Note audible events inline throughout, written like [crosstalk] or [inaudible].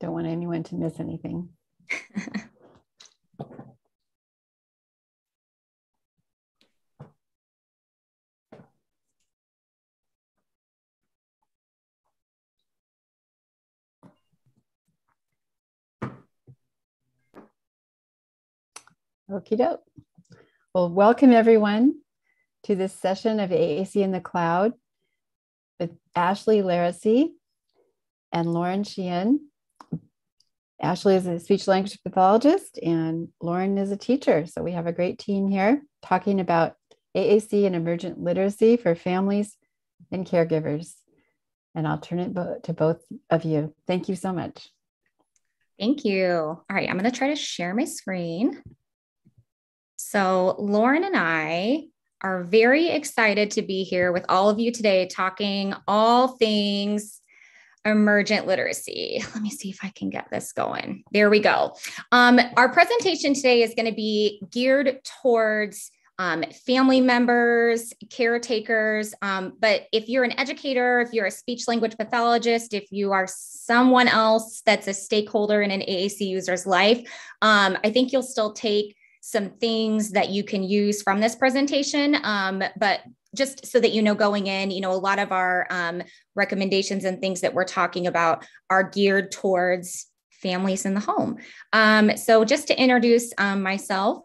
Don't want anyone to miss anything. Okie doke. Well, welcome everyone to this session of AAC in the Cloud with Ashley Larisey and Lauren Sheehan. Ashley is a speech language pathologist and Lauren is a teacher. So we have a great team here talking about AAC and emergent literacy for families and caregivers. And I'll turn it bo- to both of you. Thank you so much. Thank you. All right, I'm going to try to share my screen. So, Lauren and I are very excited to be here with all of you today, talking all things emergent literacy. Let me see if I can get this going. There we go. Um, our presentation today is going to be geared towards um, family members, caretakers. Um, but if you're an educator, if you're a speech language pathologist, if you are someone else that's a stakeholder in an AAC user's life, um, I think you'll still take some things that you can use from this presentation. Um, but just so that you know going in, you know, a lot of our um, recommendations and things that we're talking about are geared towards families in the home. Um, so just to introduce um, myself,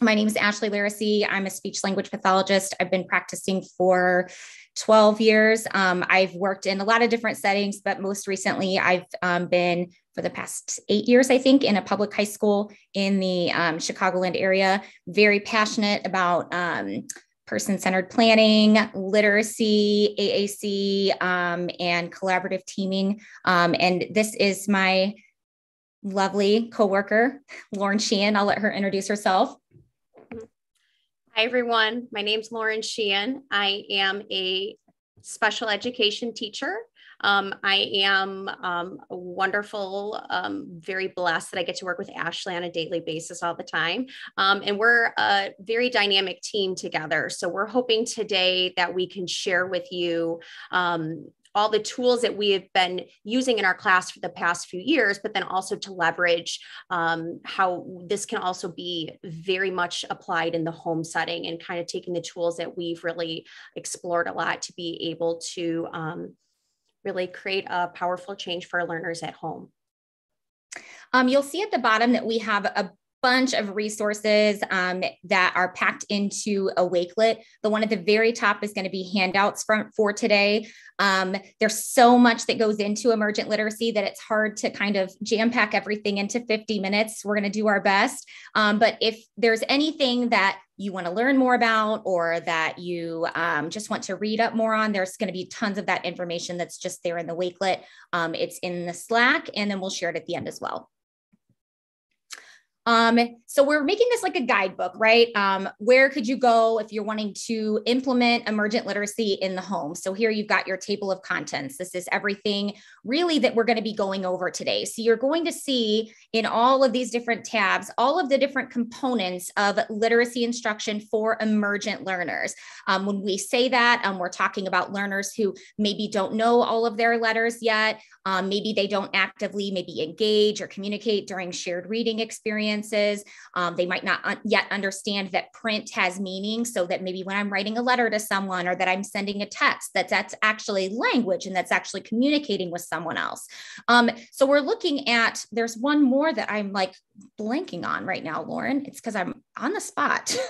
my name is Ashley Larisey. I'm a speech language pathologist. I've been practicing for 12 years. Um, I've worked in a lot of different settings, but most recently, I've um, been for the past eight years, I think, in a public high school in the um, Chicagoland area. Very passionate about um, person centered planning, literacy, AAC, um, and collaborative teaming. Um, and this is my lovely coworker, Lauren Sheehan. I'll let her introduce herself. Hi, everyone. My name is Lauren Sheehan. I am a special education teacher. Um, I am um, wonderful, um, very blessed that I get to work with Ashley on a daily basis all the time. Um, and we're a very dynamic team together. So we're hoping today that we can share with you um, all the tools that we have been using in our class for the past few years, but then also to leverage um, how this can also be very much applied in the home setting and kind of taking the tools that we've really explored a lot to be able to um, really create a powerful change for learners at home. Um, you'll see at the bottom that we have a bunch of resources um, that are packed into a Wakelet. The one at the very top is going to be handouts from, for today. Um, there's so much that goes into emergent literacy that it's hard to kind of jam pack everything into 50 minutes. We're going to do our best. Um, but if there's anything that you want to learn more about or that you um, just want to read up more on, there's going to be tons of that information that's just there in the Wakelet. Um, it's in the Slack, and then we'll share it at the end as well. Um, so we're making this like a guidebook, right? Um, where could you go if you're wanting to implement emergent literacy in the home? So here you've got your table of contents. This is everything really that we're going to be going over today. So you're going to see in all of these different tabs, all of the different components of literacy instruction for emergent learners. Um, when we say that, um, we're talking about learners who maybe don't know all of their letters yet. Um, maybe they don't actively maybe engage or communicate during shared reading experiences. Um, they might not yet understand that print has meaning. So that maybe when I'm writing a letter to someone or that I'm sending a text, that that's actually language and that's actually communicating with someone else. Um, so we're looking at, there's one more that I'm like blanking on right now, Lauren. It's because I'm on the spot. [laughs]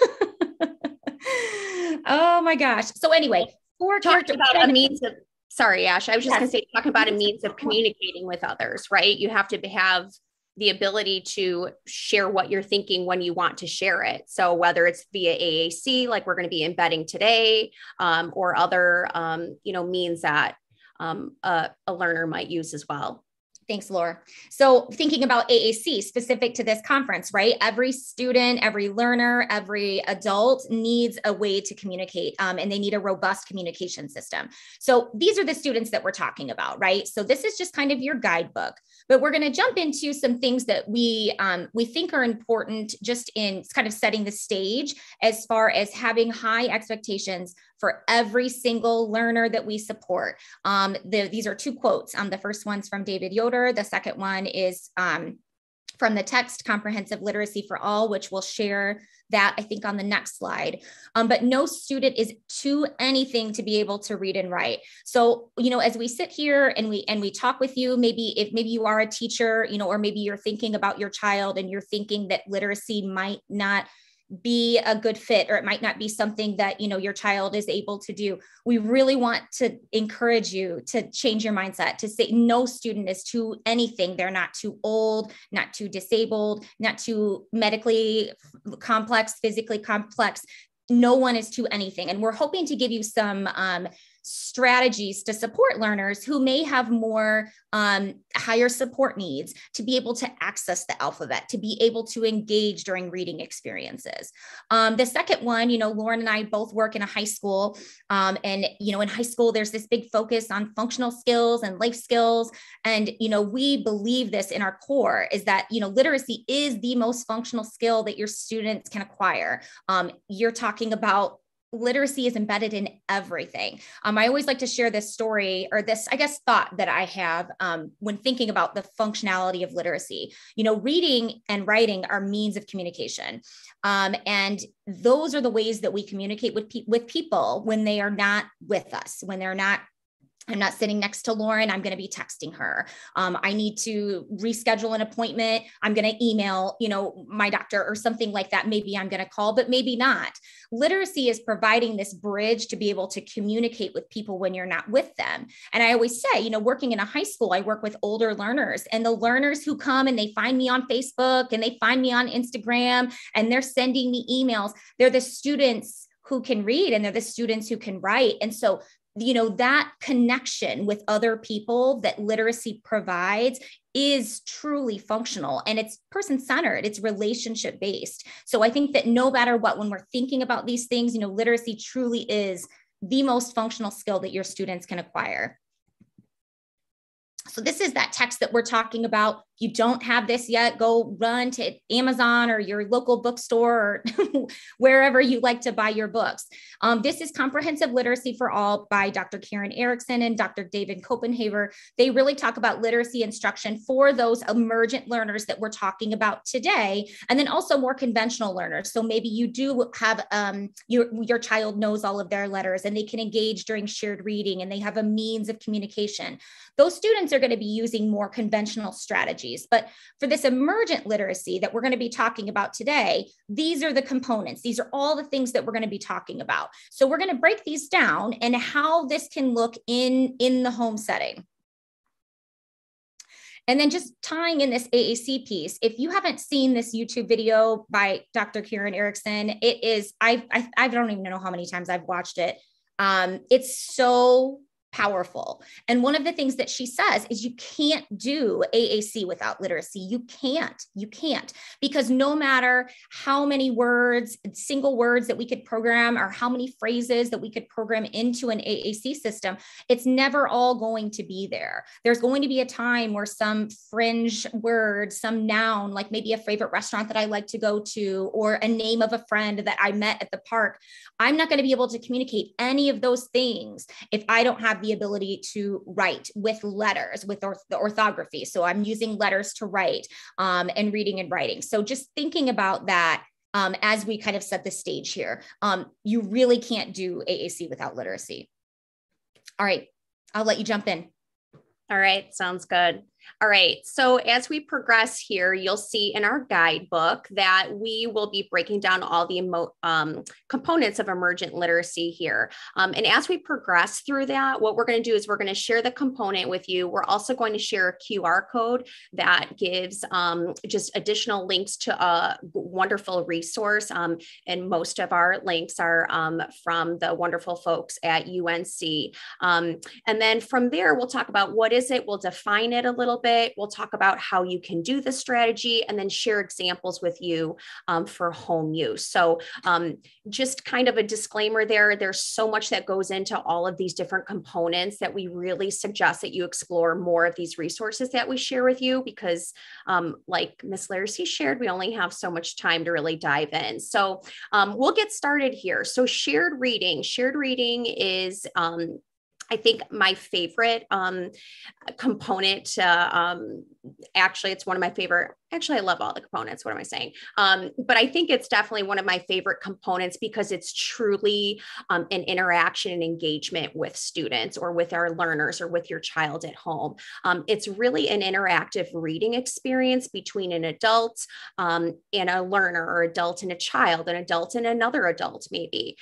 oh my gosh. So anyway, four talking about a means of sorry, Ash. I was just yes. going to say, talk about a means of communicating with others, right? You have to have the ability to share what you're thinking when you want to share it. So whether it's via AAC, like we're going to be embedding today, um, or other, um, you know, means that um, a, a learner might use as well. Thanks, Laura. So, thinking about AAC specific to this conference, right? Every student, every learner, every adult needs a way to communicate um, and they need a robust communication system. So, these are the students that we're talking about, right? So, this is just kind of your guidebook, but we're going to jump into some things that we um, we think are important just in kind of setting the stage as far as having high expectations for every single learner that we support. Um, the, these are two quotes. Um, the first one's from David Yoder. The second one is um, from the text comprehensive literacy for all which we'll share that i think on the next slide um, but no student is to anything to be able to read and write so you know as we sit here and we and we talk with you maybe if maybe you are a teacher you know or maybe you're thinking about your child and you're thinking that literacy might not be a good fit or it might not be something that you know your child is able to do. We really want to encourage you to change your mindset to say no student is too anything. They're not too old not too disabled not too medically complex physically complex. No one is too anything. And we're hoping to give you some um, strategies to support learners who may have more um, higher support needs to be able to access the alphabet, to be able to engage during reading experiences. Um, the second one, you know, Lauren and I both work in a high school. Um, and, you know, in high school, there's this big focus on functional skills and life skills. And, you know, we believe this in our core is that, you know, literacy is the most functional skill that your students can acquire. Um, you're talking about literacy is embedded in everything. Um, I always like to share this story or this, I guess, thought that I have um, when thinking about the functionality of literacy. You know, reading and writing are means of communication. Um, and those are the ways that we communicate with, pe- with people when they are not with us, when they're not I'm not sitting next to Lauren. I'm going to be texting her. Um, I need to reschedule an appointment. I'm going to email, you know, my doctor or something like that. Maybe I'm going to call, but maybe not. Literacy is providing this bridge to be able to communicate with people when you're not with them. And I always say, you know, working in a high school, I work with older learners and the learners who come and they find me on Facebook and they find me on Instagram and they're sending me emails. They're the students who can read and they're the students who can write. And so you know that connection with other people that literacy provides is truly functional and it's person centered it's relationship based so i think that no matter what when we're thinking about these things you know literacy truly is the most functional skill that your students can acquire so this is that text that we're talking about. If you don't have this yet, go run to Amazon or your local bookstore or [laughs] wherever you like to buy your books. Um, this is Comprehensive Literacy for All by Dr. Karen Erickson and Dr. David Koppenhaver. They really talk about literacy instruction for those emergent learners that we're talking about today, and then also more conventional learners. So maybe you do have um, your, your child knows all of their letters and they can engage during shared reading and they have a means of communication. Those students are going to be using more conventional strategies. But for this emergent literacy that we're going to be talking about today, these are the components. These are all the things that we're going to be talking about. So we're going to break these down and how this can look in, in the home setting. And then just tying in this AAC piece, if you haven't seen this YouTube video by Dr. Karen Erickson, it is, I, I, I don't even know how many times I've watched it. Um, it's so powerful. And one of the things that she says is you can't do AAC without literacy. You can't. You can't. Because no matter how many words, single words that we could program, or how many phrases that we could program into an AAC system, it's never all going to be there. There's going to be a time where some fringe word, some noun, like maybe a favorite restaurant that I like to go to, or a name of a friend that I met at the park, I'm not going to be able to communicate any of those things if I don't have the ability to write with letters, with orth- the orthography. So I'm using letters to write um, and reading and writing. So just thinking about that um, as we kind of set the stage here, um, you really can't do AAC without literacy. All right, I'll let you jump in. All right, sounds good. All right, so as we progress here, you'll see in our guidebook that we will be breaking down all the um, components of emergent literacy here. Um, and as we progress through that, what we're going to do is we're going to share the component with you. We're also going to share a QR code that gives um, just additional links to a wonderful resource. Um, and most of our links are um, from the wonderful folks at UNC. Um, and then from there, we'll talk about what is it, we'll define it a little little bit. We'll talk about how you can do the strategy and then share examples with you um, for home use. So, um, just kind of a disclaimer there there's so much that goes into all of these different components that we really suggest that you explore more of these resources that we share with you because, um, like Miss Larisey shared, we only have so much time to really dive in. So, um, we'll get started here. So, shared reading, shared reading is um, I think my favorite um, component, uh, um, actually, it's one of my favorite. Actually, I love all the components. What am I saying? Um, but I think it's definitely one of my favorite components because it's truly um, an interaction and engagement with students or with our learners or with your child at home. Um, it's really an interactive reading experience between an adult um, and a learner, or adult and a child, an adult and another adult, maybe.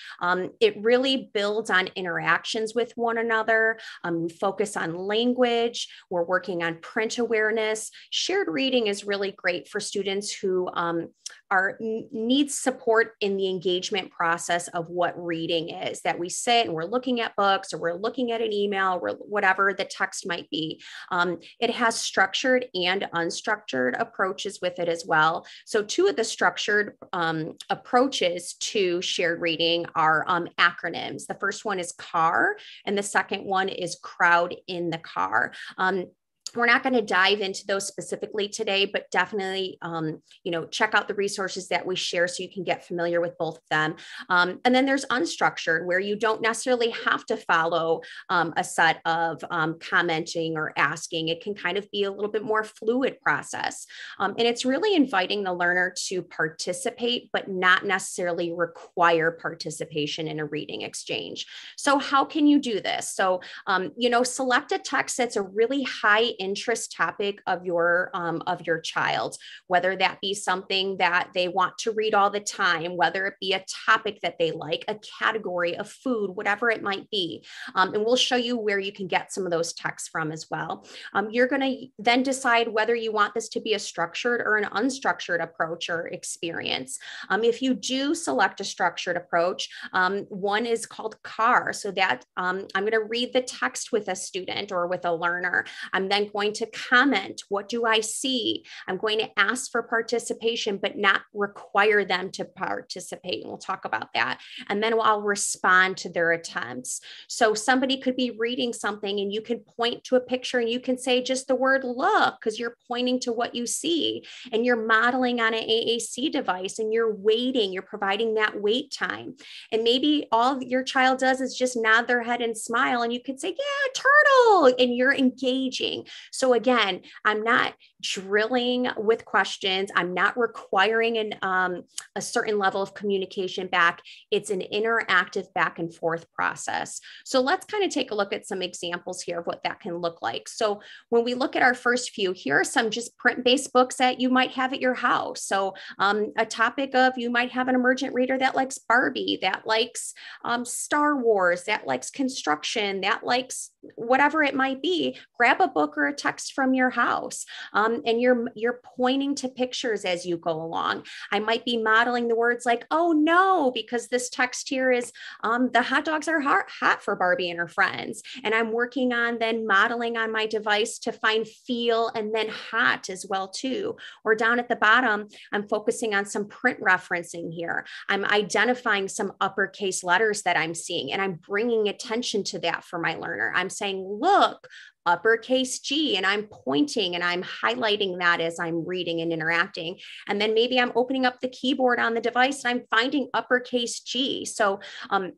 it really builds on interactions with one another another. Um, we focus on language. We're working on print awareness. Shared reading is really great for students who um, are needs support in the engagement process of what reading is that we sit and we're looking at books or we're looking at an email or whatever the text might be. Um, it has structured and unstructured approaches with it as well. So two of the structured um, approaches to shared reading are um, acronyms. The first one is CAR and the second one is CROWD in the car um, we're not going to dive into those specifically today, but definitely, um, you know, check out the resources that we share so you can get familiar with both of them. Um, and then there's unstructured, where you don't necessarily have to follow um, a set of um, commenting or asking. It can kind of be a little bit more fluid process. Um, and it's really inviting the learner to participate, but not necessarily require participation in a reading exchange. So, how can you do this? So, um, you know, select a text that's a really high interest topic of your um, of your child whether that be something that they want to read all the time whether it be a topic that they like a category of food whatever it might be. Um, and we'll show you where you can get some of those texts from as well. Um, you're going to then decide whether you want this to be a structured or an unstructured approach or experience. Um, if you do select a structured approach um, one is called CAR so that um, i'm going to read the text with a student or with a learner. I'm then going to comment. What do I see? I'm going to ask for participation, but not require them to participate. And we'll talk about that. And then I'll respond to their attempts. So somebody could be reading something and you can point to a picture and you can say just the word look because you're pointing to what you see and you're modeling on an AAC device and you're waiting, you're providing that wait time. And maybe all your child does is just nod their head and smile. And you could say, Yeah, turtle. And you're engaging. So again, I'm not drilling with questions. I'm not requiring an, um, a certain level of communication back. It's an interactive back and forth process. So let's kind of take a look at some examples here of what that can look like. So when we look at our first few, here are some just print-based books that you might have at your house. So um, a topic of you might have an emergent reader that likes Barbie, that likes um, Star Wars, that likes construction, that likes whatever it might be. Grab a book or a text from your house. Um, um, and you're you're pointing to pictures as you go along. I might be modeling the words like, "Oh no," because this text here is um, the hot dogs are hot, hot for Barbie and her friends, and I'm working on then modeling on my device to find feel and then hot as well too. Or down at the bottom, I'm focusing on some print referencing here. I'm identifying some uppercase letters that I'm seeing, and I'm bringing attention to that for my learner. I'm saying, "Look, uppercase G and I'm pointing and I'm highlighting that as I'm reading and interacting. And then maybe I'm opening up the keyboard on the device and I'm finding uppercase G. So um,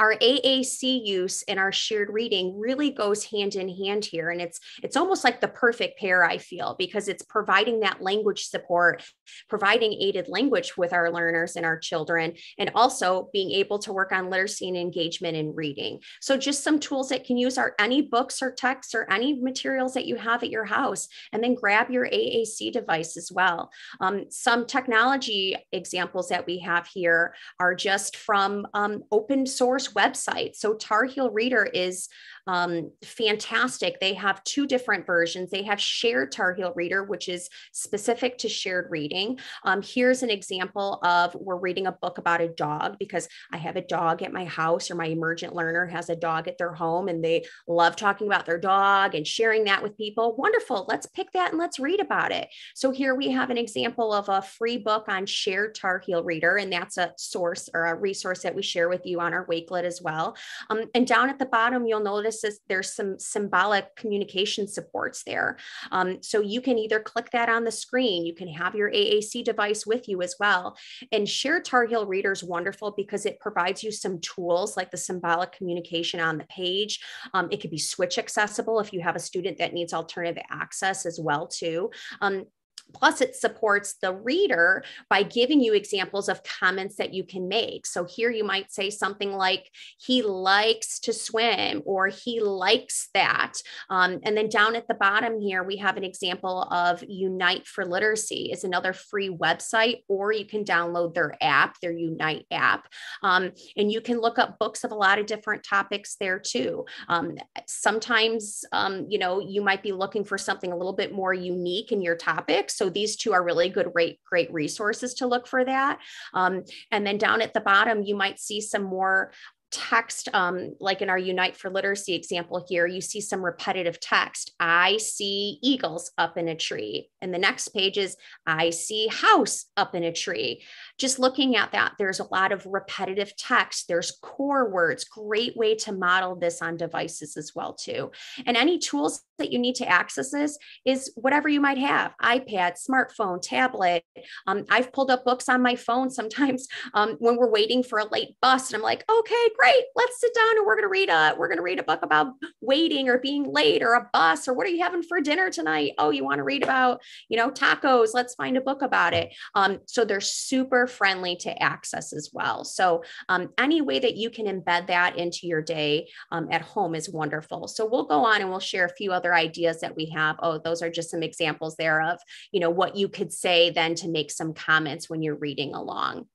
our AAC use and our shared reading really goes hand in hand here. And it's it's almost like the perfect pair I feel because it's providing that language support providing aided language with our learners and our children and also being able to work on literacy and engagement in reading. So just some tools that can use are any books or texts or any materials that you have at your house and then grab your AAC device as well. Um, some technology examples that we have here are just from um, open source source website. So Tar Heel Reader is um, fantastic. They have two different versions. They have shared Tar Heel Reader, which is specific to shared reading. Um, here's an example of we're reading a book about a dog because I have a dog at my house, or my emergent learner has a dog at their home, and they love talking about their dog and sharing that with people. Wonderful. Let's pick that and let's read about it. So here we have an example of a free book on shared Tar Heel Reader, and that's a source or a resource that we share with you on our Wakelet as well. Um, and down at the bottom, you'll notice there's some symbolic communication supports there. Um, so you can either click that on the screen, you can have your AAC device with you as well. And Share Tar Heel Reader is wonderful because it provides you some tools like the symbolic communication on the page. Um, it could be switch accessible if you have a student that needs alternative access as well too. Um, Plus, it supports the reader by giving you examples of comments that you can make. So here you might say something like, he likes to swim, or he likes that. Um, and then down at the bottom here, we have an example of Unite for Literacy is another free website, or you can download their app, their Unite app. Um, and you can look up books of a lot of different topics there too. Um, sometimes, um, you know, you might be looking for something a little bit more unique in your topics so these two are really good, great, great resources to look for that. Um, and then down at the bottom, you might see some more text, um, like in our Unite for Literacy example here, you see some repetitive text. I see eagles up in a tree. And the next page is I see house up in a tree. Just looking at that, there's a lot of repetitive text. There's core words, great way to model this on devices as well too. And any tools that you need to access this is whatever you might have, iPad, smartphone, tablet. Um, I've pulled up books on my phone sometimes um, when we're waiting for a late bus and I'm like, okay, great, let's sit down and we're going to read a, we're going to read a book about waiting or being late or a bus or what are you having for dinner tonight? Oh, you want to read about, you know, tacos. Let's find a book about it. Um, so they're super friendly to access as well. So um, any way that you can embed that into your day um, at home is wonderful. So we'll go on and we'll share a few other ideas that we have. Oh, those are just some examples there of, you know, what you could say then to make some comments when you're reading along.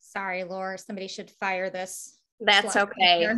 Sorry, Laura, somebody should fire this. That's okay.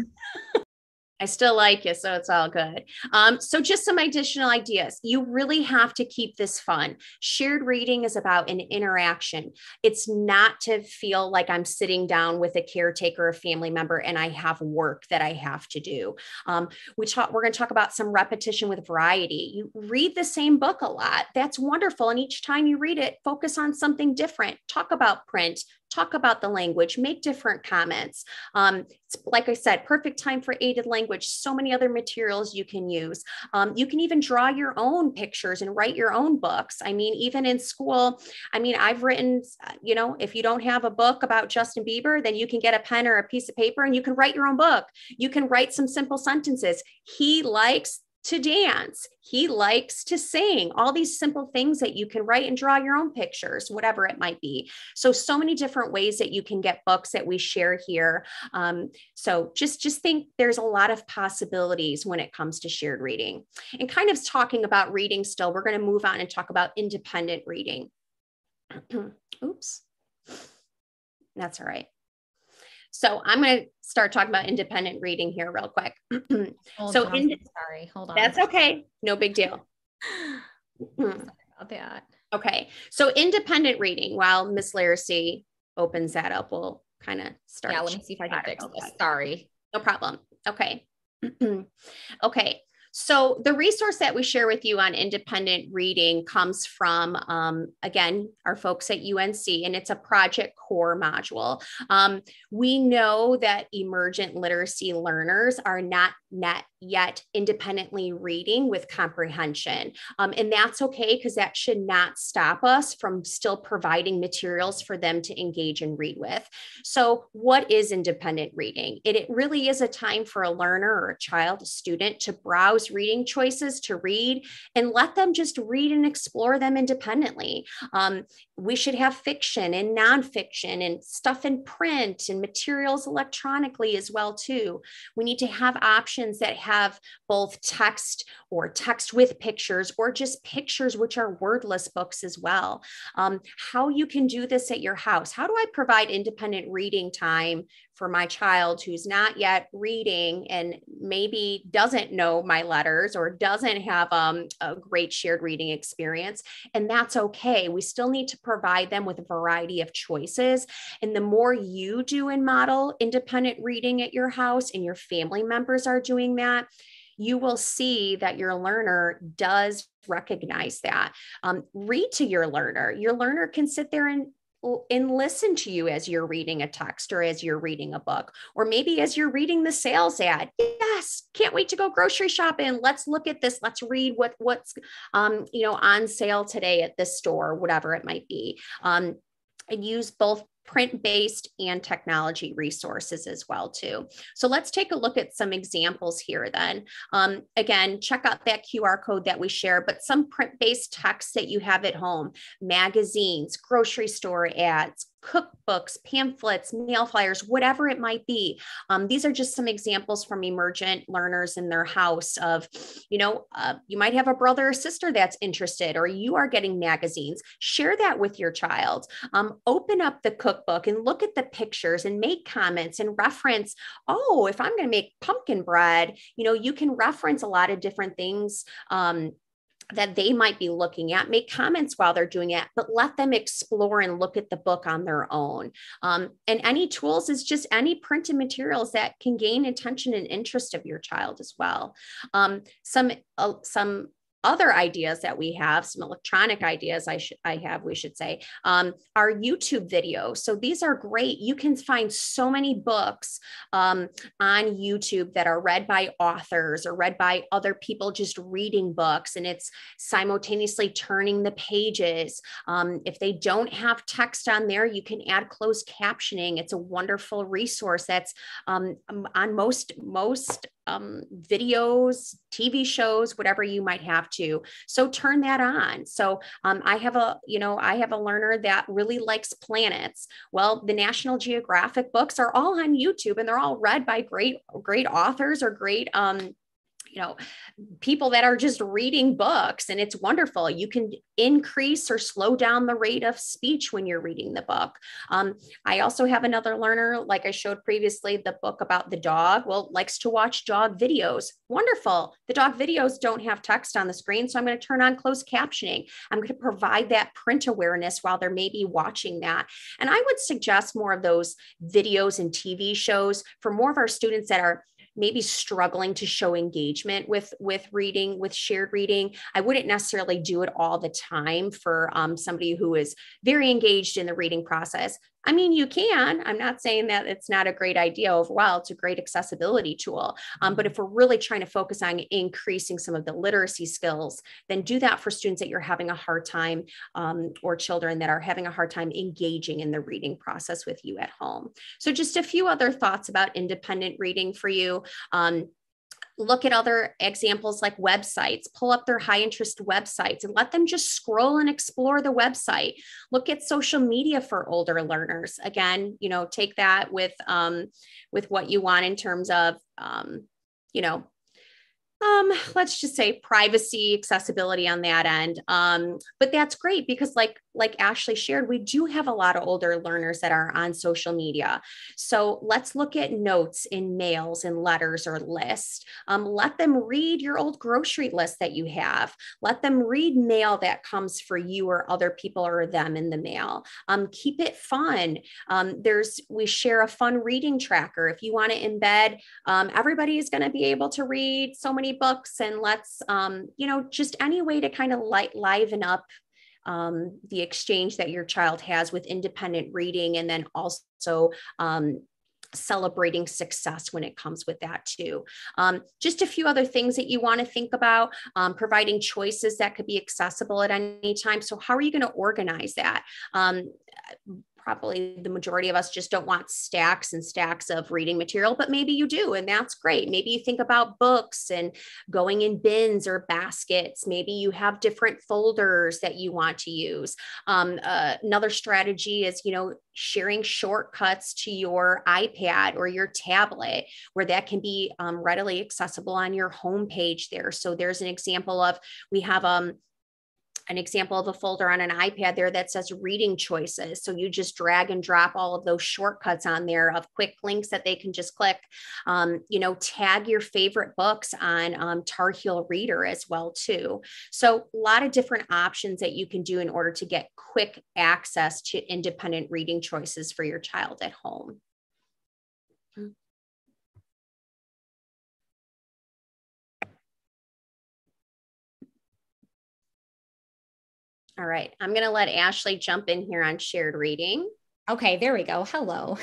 I still like you, so it's all good. Um, so, just some additional ideas. You really have to keep this fun. Shared reading is about an interaction. It's not to feel like I'm sitting down with a caretaker a family member and I have work that I have to do. Um, we talk, we're going to talk about some repetition with variety. You read the same book a lot. That's wonderful. And each time you read it, focus on something different. Talk about print, talk about the language, make different comments. Um, like I said, perfect time for aided language. So many other materials you can use. Um, you can even draw your own pictures and write your own books. I mean, even in school, I mean, I've written, you know, if you don't have a book about Justin Bieber, then you can get a pen or a piece of paper and you can write your own book. You can write some simple sentences. He likes to dance. He likes to sing, all these simple things that you can write and draw your own pictures, whatever it might be. So, so many different ways that you can get books that we share here. Um, so just, just think there's a lot of possibilities when it comes to shared reading. And kind of talking about reading still, we're going to move on and talk about independent reading. [clears throat] Oops. That's all right. So I'm going to start talking about independent reading here real quick. [clears throat] so in, sorry, hold on. That's okay. No big deal. [laughs] Mm-hmm. about that. Okay. So independent reading, while Miss Larisey opens that up, we'll kind of start. Yeah, let me see if I can fix this. Sorry. No problem. Okay. [clears throat] okay. So, the resource that we share with you on independent reading comes from, um, again, our folks at UNC, and it's a Project Core module. Um, we know that emergent literacy learners are not net yet independently reading with comprehension. Um, and that's okay because that should not stop us from still providing materials for them to engage and read with. So, what is independent reading? It, it really is a time for a learner or a child, a student to browse reading choices to read and let them just read and explore them independently. Um, we should have fiction and nonfiction and stuff in print and materials electronically as well too. We need to have options that have both text or text with pictures or just pictures which are wordless books as well. Um, how you can do this at your house. How do I provide independent reading time for my child who's not yet reading and maybe doesn't know my letters or doesn't have um, a great shared reading experience. And that's okay. We still need to provide them with a variety of choices. And the more you do and model independent reading at your house and your family members are doing that, you will see that your learner does recognize that. Um, read to your learner. Your learner can sit there and and listen to you as you're reading a text or as you're reading a book or maybe as you're reading the sales ad. Yes can't wait to go grocery shopping. Let's look at this. Let's read what what's um, you know on sale today at this store whatever it might be. Um, and use both print-based and technology resources as well too. So let's take a look at some examples here then. Um, again, check out that QR code that we share, but some print-based texts that you have at home, magazines, grocery store ads, cookbooks, pamphlets, mail flyers, whatever it might be. Um, these are just some examples from emergent learners in their house of, you know, uh, you might have a brother or sister that's interested, or you are getting magazines. Share that with your child. Um, open up the cookbook and look at the pictures and make comments and reference, oh, if I'm going to make pumpkin bread, you know, you can reference a lot of different things. Um, that they might be looking at, make comments while they're doing it, but let them explore and look at the book on their own. Um, and any tools is just any printed materials that can gain attention and interest of your child as well. Um, some uh, some other ideas that we have, some electronic ideas I should I have, we should say, um, are YouTube videos. So these are great. You can find so many books um, on YouTube that are read by authors or read by other people just reading books, and it's simultaneously turning the pages. Um, if they don't have text on there, you can add closed captioning. It's a wonderful resource that's um, on most most um, videos, TV shows, whatever you might have to. So turn that on. So um, I have a, you know, I have a learner that really likes planets. Well, the National Geographic books are all on YouTube and they're all read by great, great authors or great um, you know people that are just reading books and it's wonderful. You can increase or slow down the rate of speech when you're reading the book. Um, i also have another learner like i showed previously the book about the dog well likes to watch dog videos. Wonderful. The dog videos don't have text on the screen so i'm going to turn on closed captioning. I'm going to provide that print awareness while they're maybe watching that. And i would suggest more of those videos and tv shows for more of our students that are maybe struggling to show engagement with with reading with shared reading. I wouldn't necessarily do it all the time for um, somebody who is very engaged in the reading process I mean, you can. I'm not saying that it's not a great idea overall. It's a great accessibility tool. Um, but if we're really trying to focus on increasing some of the literacy skills, then do that for students that you're having a hard time um, or children that are having a hard time engaging in the reading process with you at home. So, just a few other thoughts about independent reading for you. Um, look at other examples like websites, pull up their high interest websites and let them just scroll and explore the website. Look at social media for older learners. Again, you know, take that with um, with what you want in terms of um, you know um, let's just say privacy accessibility on that end um, but that's great because like like ashley shared we do have a lot of older learners that are on social media. So let's look at notes in mails and letters or lists. Um, let them read your old grocery list that you have. Let them read mail that comes for you or other people or them in the mail. Um, keep it fun. Um, there's we share a fun reading tracker. If you want to embed um, everybody is going to be able to read so many books and let's um, you know just any way to kind of light liven up um, the exchange that your child has with independent reading and then also um, celebrating success when it comes with that too. Um, just a few other things that you want to think about, um, providing choices that could be accessible at any time. So how are you going to organize that? Um, probably the majority of us just don't want stacks and stacks of reading material, but maybe you do, and that's great. Maybe you think about books and going in bins or baskets. Maybe you have different folders that you want to use. Um, uh, another strategy is, you know, sharing shortcuts to your iPad or your tablet where that can be um, readily accessible on your homepage there. So there's an example of we have um, an example of a folder on an iPad there that says reading choices. So you just drag and drop all of those shortcuts on there of quick links that they can just click. Um, you know, tag your favorite books on um, Tar Heel Reader as well too. So a lot of different options that you can do in order to get quick access to independent reading choices for your child at home. All right. I'm going to let Ashley jump in here on shared reading. Okay, there we go. Hello.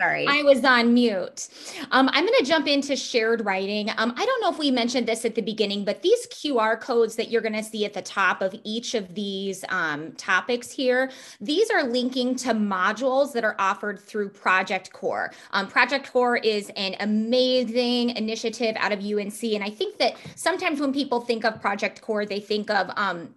Sorry. [laughs] I was on mute. Um, I'm going to jump into shared writing. Um, I don't know if we mentioned this at the beginning, but these QR codes that you're going to see at the top of each of these um, topics here, these are linking to modules that are offered through Project Core. Um, Project Core is an amazing initiative out of UNC. And I think that sometimes when people think of Project Core, they think of um,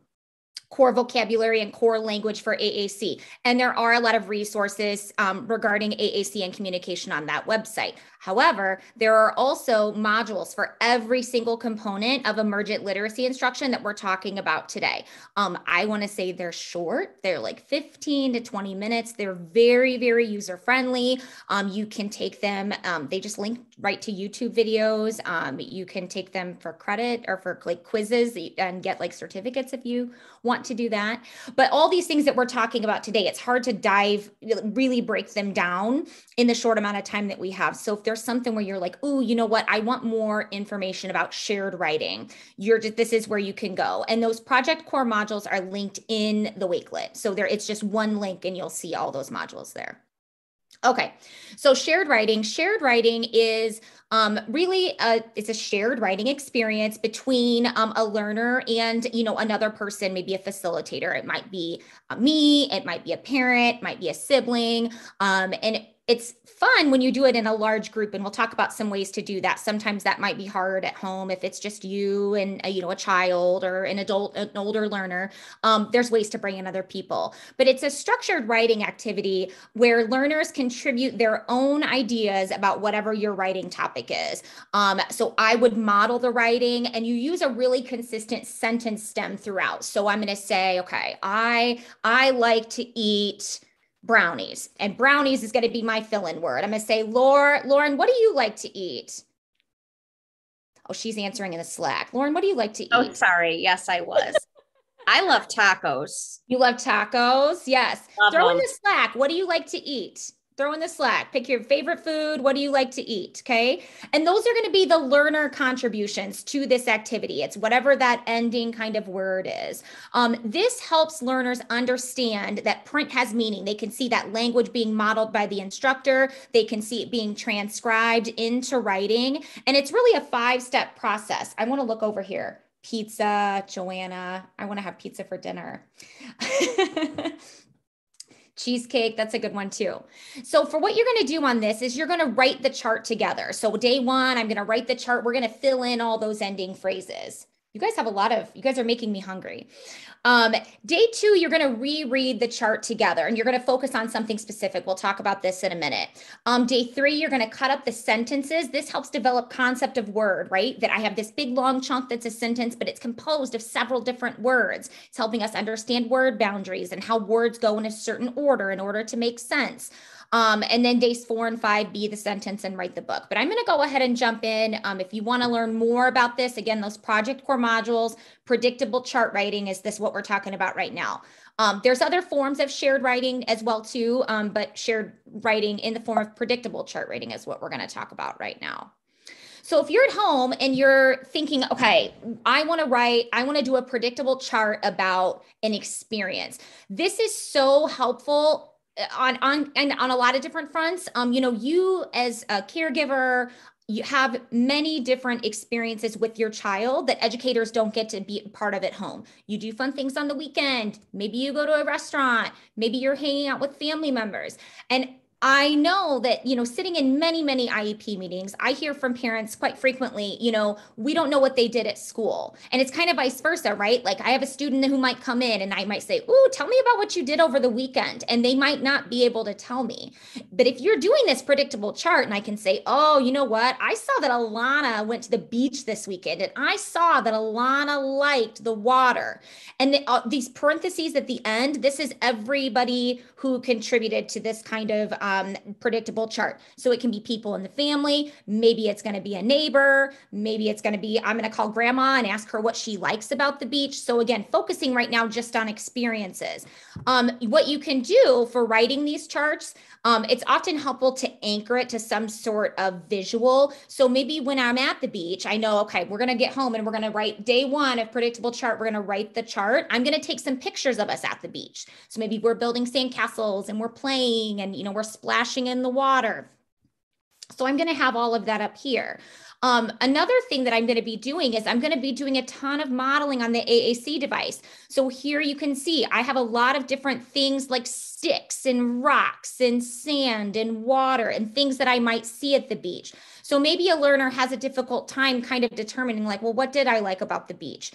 core vocabulary and core language for AAC. And there are a lot of resources um, regarding AAC and communication on that website. However, there are also modules for every single component of emergent literacy instruction that we're talking about today. Um, I want to say they're short, they're like 15 to 20 minutes. They're very, very user friendly. Um, you can take them, um, they just link right to YouTube videos. Um, you can take them for credit or for like quizzes and get like certificates if you want to do that. But all these things that we're talking about today, it's hard to dive, really break them down in the short amount of time that we have. So if there's something where you're like, oh, you know what? I want more information about shared writing. You're just, this is where you can go. And those project core modules are linked in the Wakelet. So there, it's just one link and you'll see all those modules there. Okay, so shared writing. Shared writing is um, really a, it's a shared writing experience between um, a learner and you know another person, maybe a facilitator. It might be uh, me, it might be a parent, might be a sibling, um, and it's fun when you do it in a large group and we'll talk about some ways to do that. Sometimes that might be hard at home if it's just you and a, uh, you know a child or an adult an older learner. Um, there's ways to bring in other people. But it's a structured writing activity where learners contribute their own ideas about whatever your writing topic is. Um, so i would model the writing and you use a really consistent sentence stem throughout. So i'm going to say okay i i like to eat brownies. And brownies is going to be my fill in word. I'm going to say, Lauren, Lauren, what do you like to eat? Oh, she's answering in the Slack. Lauren, what do you like to oh, eat? Oh, sorry. Yes, I was. I love tacos. You love tacos? Yes. Love Throw them. in the Slack. What do you like to eat? Throw in the slack. Pick your favorite food. What do you like to eat? Okay? And those are going to be the learner contributions to this activity. It's whatever that ending kind of word is. Um, this helps learners understand that print has meaning. They can see that language being modeled by the instructor. They can see it being transcribed into writing. And it's really a five step process. I want to look over here. Pizza joanna. I want to have pizza for dinner [laughs] cheesecake that's a good one too. So for what you're going to do on this is you're going to write the chart together. So day one i'm going to write the chart. We're going to fill in all those ending phrases you guys have a lot of you guys are making me hungry um, day two, you're going to reread the chart together and you're going to focus on something specific. We'll talk about this in a minute. Um, day three, you're going to cut up the sentences. This helps develop concept of word, right? That I have this big long chunk that's a sentence, but it's composed of several different words. It's helping us understand word boundaries and how words go in a certain order in order to make sense. Um, and then days four and five, be the sentence and write the book. But I'm going to go ahead and jump in. Um, if you want to learn more about this, again, those project core modules, predictable chart writing is this what we're talking about right now. Um, there's other forms of shared writing as well too, um, but shared writing in the form of predictable chart writing is what we're going to talk about right now. So if you're at home and you're thinking, okay, I want to write, I want to do a predictable chart about an experience. This is so helpful on on and on a lot of different fronts um you know you as a caregiver you have many different experiences with your child that educators don't get to be part of at home. You do fun things on the weekend. Maybe you go to a restaurant. Maybe you're hanging out with family members. And I know that, you know, sitting in many, many IEP meetings, I hear from parents quite frequently, you know, we don't know what they did at school. And it's kind of vice versa, right? Like I have a student who might come in and I might say, Ooh, tell me about what you did over the weekend. And they might not be able to tell me. But if you're doing this predictable chart and I can say, Oh, you know what? I saw that Alana went to the beach this weekend and I saw that Alana liked the water. And the, uh, these parentheses at the end, this is everybody who contributed to this kind of. Um, um, predictable chart. So it can be people in the family. Maybe it's going to be a neighbor. Maybe it's going to be, I'm going to call grandma and ask her what she likes about the beach. So again, focusing right now just on experiences. Um, what you can do for writing these charts, um, it's often helpful to anchor it to some sort of visual. So maybe when I'm at the beach, I know, okay, we're going to get home and we're going to write day one of predictable chart. We're going to write the chart. I'm going to take some pictures of us at the beach. So maybe we're building sandcastles and we're playing and, you know, we're splashing in the water. So I'm going to have all of that up here. Um, another thing that I'm going to be doing is I'm going to be doing a ton of modeling on the AAC device. So here you can see I have a lot of different things like sticks and rocks and sand and water and things that I might see at the beach. So maybe a learner has a difficult time kind of determining like, well, what did I like about the beach?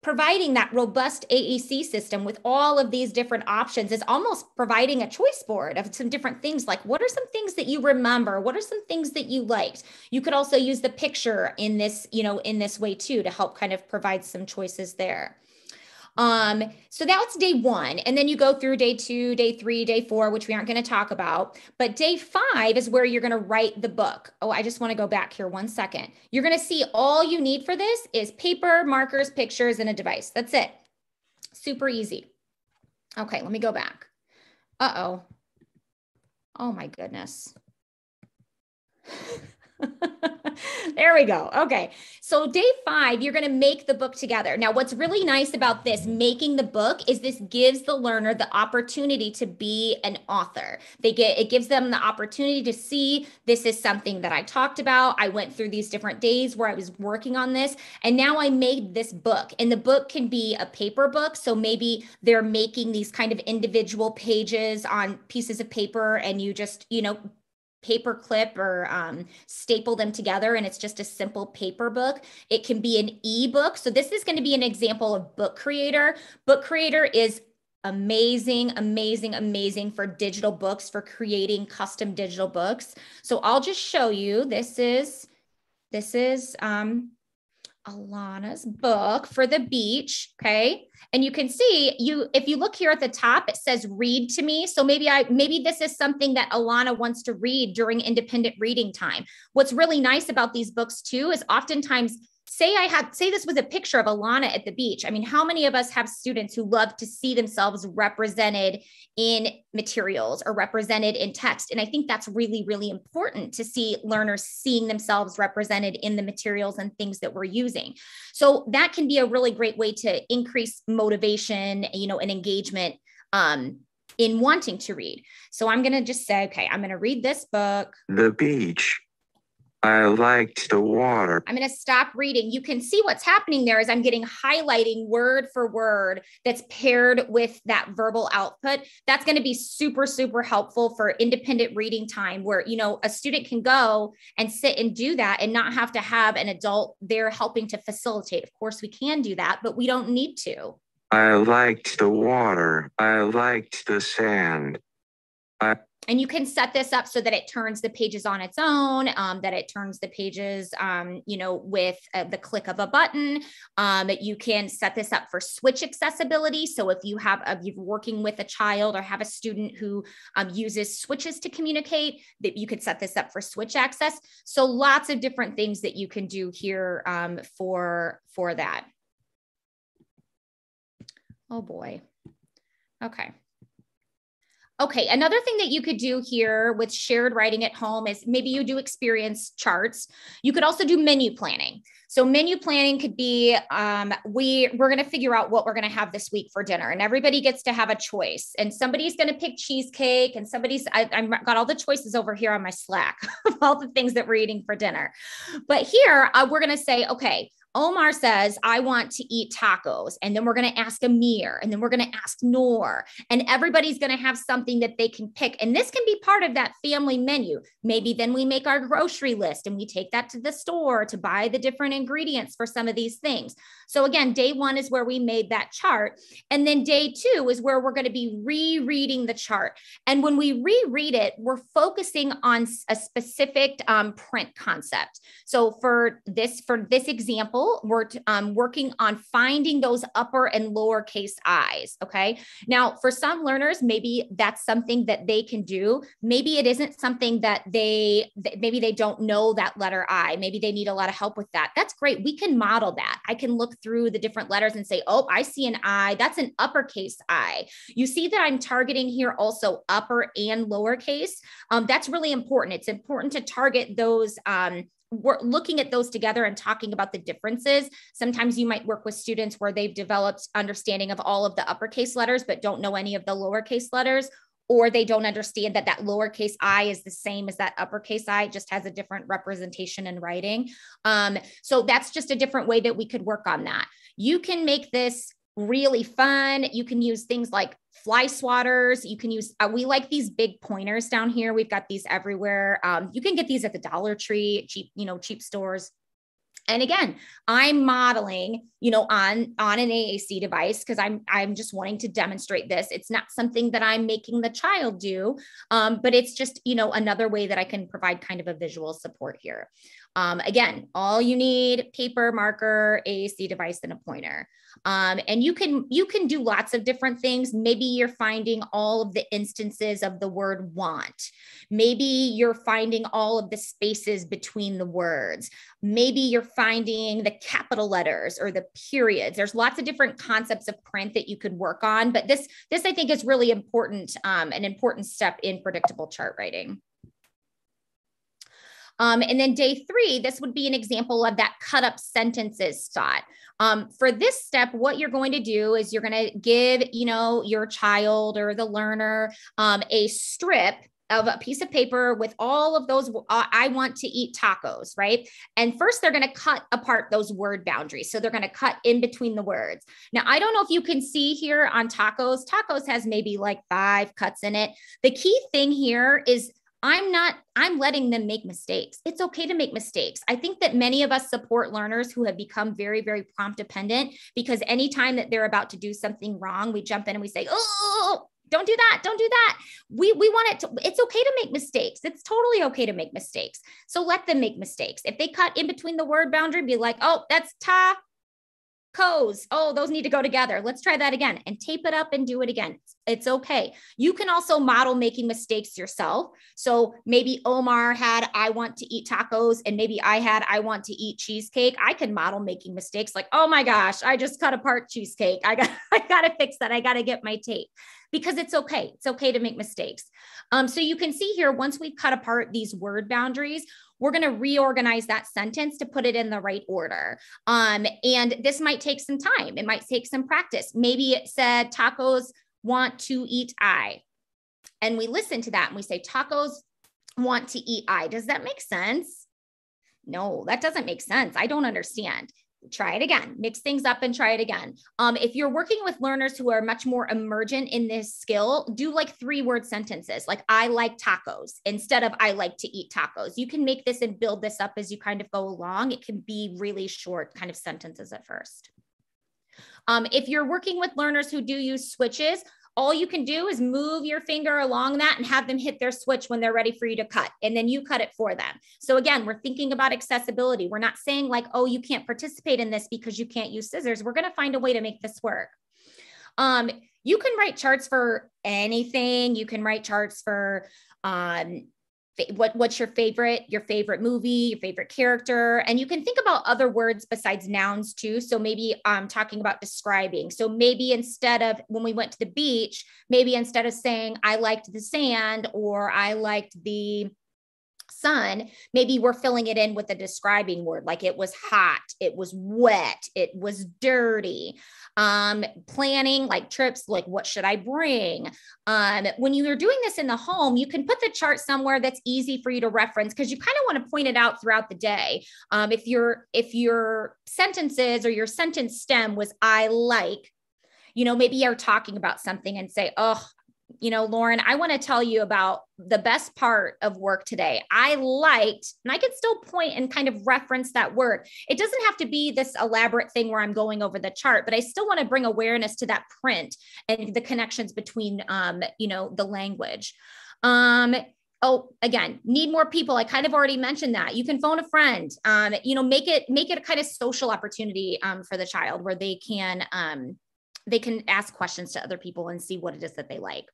Providing that robust AAC system with all of these different options is almost providing a choice board of some different things like what are some things that you remember? What are some things that you liked? You could also use the picture in this you know in this way too to help kind of provide some choices there um, so that's day one. And then you go through day two, day three, day four, which we aren't going to talk about. But day five is where you're going to write the book. Oh, I just want to go back here one second. You're going to see all you need for this is paper, markers, pictures, and a device. That's it. Super easy. Okay, let me go back. Uh oh. Oh my goodness. [laughs] [laughs] there we go. Okay. So, day five, you're going to make the book together. Now, what's really nice about this making the book is this gives the learner the opportunity to be an author. They get it gives them the opportunity to see this is something that I talked about. I went through these different days where I was working on this, and now I made this book. And the book can be a paper book. So, maybe they're making these kind of individual pages on pieces of paper, and you just, you know, paper clip or um, staple them together and it's just a simple paper book. It can be an ebook. So this is going to be an example of book creator. Book creator is amazing amazing amazing for digital books for creating custom digital books. So i'll just show you this is this is um Alana's book for the beach. Okay. And you can see you, if you look here at the top, it says read to me. So maybe I, maybe this is something that Alana wants to read during independent reading time. What's really nice about these books too is oftentimes say I had, say this was a picture of Alana at the beach. I mean, how many of us have students who love to see themselves represented in materials or represented in text? And I think that's really, really important to see learners seeing themselves represented in the materials and things that we're using. So that can be a really great way to increase motivation, you know, and engagement um, in wanting to read. So I'm going to just say, okay, I'm going to read this book. The beach I liked the water. I'm going to stop reading. You can see what's happening there is I'm getting highlighting word for word that's paired with that verbal output. That's going to be super, super helpful for independent reading time where, you know, a student can go and sit and do that and not have to have an adult there helping to facilitate. Of course, we can do that, but we don't need to. I liked the water. I liked the sand. I and you can set this up so that it turns the pages on its own, um, that it turns the pages, um, you know, with uh, the click of a button. Um, you can set this up for switch accessibility. So if you have, if you're working with a child or have a student who um, uses switches to communicate, that you could set this up for switch access. So lots of different things that you can do here um, for, for that. Oh boy. Okay. Okay, another thing that you could do here with shared writing at home is maybe you do experience charts. You could also do menu planning. So menu planning could be um, we we're going to figure out what we're going to have this week for dinner, and everybody gets to have a choice. And somebody's going to pick cheesecake, and somebody's I, I've got all the choices over here on my Slack [laughs] of all the things that we're eating for dinner. But here uh, we're going to say, okay, Omar says, I want to eat tacos. And then we're going to ask Amir, and then we're going to ask Noor, and everybody's going to have something that they can pick. And this can be part of that family menu. Maybe then we make our grocery list and we take that to the store to buy the different ingredients for some of these things. So, again, day one is where we made that chart. And then day two is where we're going to be rereading the chart. And when we reread it, we're focusing on a specific um, print concept. So, for this, for this example, we're um, working on finding those upper and lowercase i's. Okay. Now, for some learners, maybe that's something that they can do. Maybe it isn't something that they, maybe they don't know that letter I. Maybe they need a lot of help with that. That's great. We can model that. I can look through the different letters and say, oh, I see an I. That's an uppercase I. You see that I'm targeting here also upper and lowercase. Um, that's really important. It's important to target those. Um, we're looking at those together and talking about the differences. Sometimes you might work with students where they've developed understanding of all of the uppercase letters, but don't know any of the lowercase letters, or they don't understand that that lowercase i is the same as that uppercase i, just has a different representation in writing. Um, so that's just a different way that we could work on that. You can make this really fun. You can use things like fly swatters. You can use, uh, we like these big pointers down here. We've got these everywhere. Um, you can get these at the Dollar Tree, cheap, you know, cheap stores. And again, I'm modeling, you know, on on an AAC device because I'm I'm just wanting to demonstrate this. It's not something that I'm making the child do, um, but it's just you know another way that I can provide kind of a visual support here. Um, again, all you need paper, marker, AAC device, and a pointer. Um, and you can you can do lots of different things. Maybe you're finding all of the instances of the word want. Maybe you're finding all of the spaces between the words. Maybe you're finding the capital letters or the periods. There's lots of different concepts of print that you could work on. But this this I think is really important, um, an important step in predictable chart writing. Um, and then day three, this would be an example of that cut up sentences thought. Um, for this step, what you're going to do is you're going to give, you know, your child or the learner um, a strip of a piece of paper with all of those uh, I want to eat tacos, right? And first they're going to cut apart those word boundaries. So they're going to cut in between the words. Now, I don't know if you can see here on tacos, tacos has maybe like five cuts in it. The key thing here is I'm not, I'm letting them make mistakes. It's okay to make mistakes. I think that many of us support learners who have become very, very prompt dependent because anytime that they're about to do something wrong, we jump in and we say, oh, don't do that don't do that we we want it to it's okay to make mistakes it's totally okay to make mistakes so let them make mistakes if they cut in between the word boundary be like oh that's ta co's. Oh, those need to go together. Let's try that again and tape it up and do it again. It's okay. You can also model making mistakes yourself. So maybe Omar had, I want to eat tacos, and maybe I had, I want to eat cheesecake. I can model making mistakes like, oh my gosh, I just cut apart cheesecake. I got, [laughs] I got to fix that. I got to get my tape because it's okay. It's okay to make mistakes. Um, so you can see here, once we've cut apart these word boundaries, we're going to reorganize that sentence to put it in the right order. Um, and this might take some time. It might take some practice. Maybe it said tacos want to eat I. And we listen to that and we say tacos want to eat I. Does that make sense? No, that doesn't make sense. I don't understand try it again mix things up and try it again. Um, if you're working with learners who are much more emergent in this skill do like three word sentences like i like tacos instead of i like to eat tacos. You can make this and build this up as you kind of go along. It can be really short kind of sentences at first. Um, if you're working with learners who do use switches all you can do is move your finger along that and have them hit their switch when they're ready for you to cut. And then you cut it for them. So again, we're thinking about accessibility. We're not saying like, oh, you can't participate in this because you can't use scissors. We're going to find a way to make this work. Um, you can write charts for anything. You can write charts for um, what what's your favorite your favorite movie your favorite character? And you can think about other words besides nouns too. So maybe i'm um, talking about describing. So maybe instead of when we went to the beach maybe instead of saying i liked the sand or i liked the sun, maybe we're filling it in with a describing word like it was hot, it was wet, it was dirty. Um, planning like trips, like what should I bring? Um, when you are doing this in the home, you can put the chart somewhere that's easy for you to reference because you kind of want to point it out throughout the day. Um, if your if your sentences or your sentence stem was I like, you know, maybe you're talking about something and say, oh, you know, Lauren, I want to tell you about the best part of work today. I liked, and I can still point and kind of reference that word. It doesn't have to be this elaborate thing where I'm going over the chart, but I still want to bring awareness to that print and the connections between, um, you know, the language. Um, oh again need more people i kind of already mentioned that you can phone a friend um, you know make it make it a kind of social opportunity um, for the child where they can um, they can ask questions to other people and see what it is that they like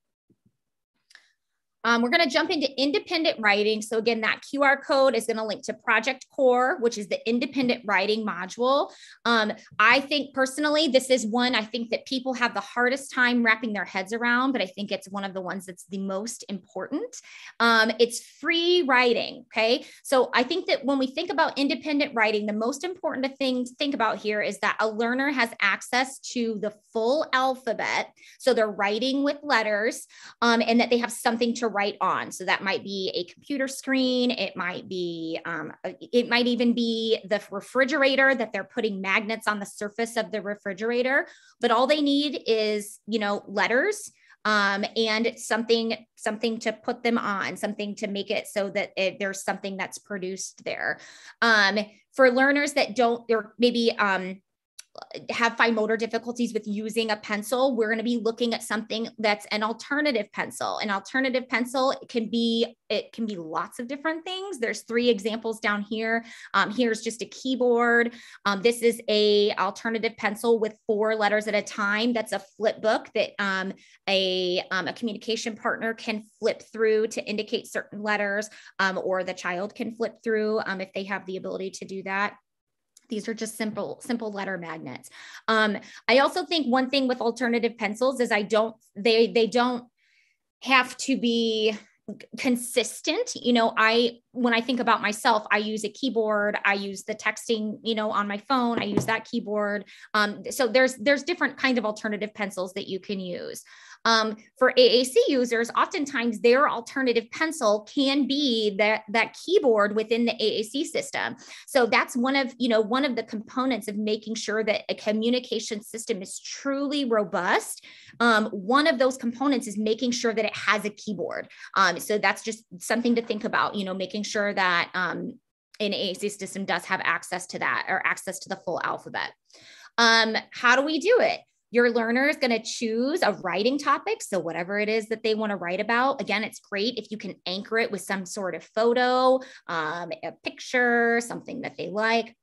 um, we're going to jump into independent writing. So again, that QR code is going to link to Project Core, which is the independent writing module. Um, I think personally, this is one I think that people have the hardest time wrapping their heads around, but I think it's one of the ones that's the most important. Um, it's free writing. Okay. So I think that when we think about independent writing, the most important thing to think about here is that a learner has access to the full alphabet. So they're writing with letters um, and that they have something to write on. So that might be a computer screen. It might be, um, it might even be the refrigerator that they're putting magnets on the surface of the refrigerator. But all they need is, you know, letters um, and something something to put them on something to make it so that it, there's something that's produced there um, for learners that don't or maybe um, have fine motor difficulties with using a pencil, we're going to be looking at something that's an alternative pencil. An alternative pencil can be it can be lots of different things. There's three examples down here. Um, here's just a keyboard. Um, this is a alternative pencil with four letters at a time. That's a flip book that um, a, um, a communication partner can flip through to indicate certain letters, um, or the child can flip through um, if they have the ability to do that. These are just simple, simple letter magnets. Um, I also think one thing with alternative pencils is I don't, they, they don't have to be consistent. You know i when i think about myself i use a keyboard i use the texting you know on my phone i use that keyboard. Um, so there's there's different kind of alternative pencils that you can use um, for AAC users, oftentimes their alternative pencil can be that, that keyboard within the AAC system. So that's one of, you know, one of the components of making sure that a communication system is truly robust. Um, one of those components is making sure that it has a keyboard. Um, so that's just something to think about, you know, making sure that um, an AAC system does have access to that or access to the full alphabet. Um, how do we do it? Your learner is going to choose a writing topic. So, whatever it is that they want to write about, again, it's great if you can anchor it with some sort of photo, um, a picture, something that they like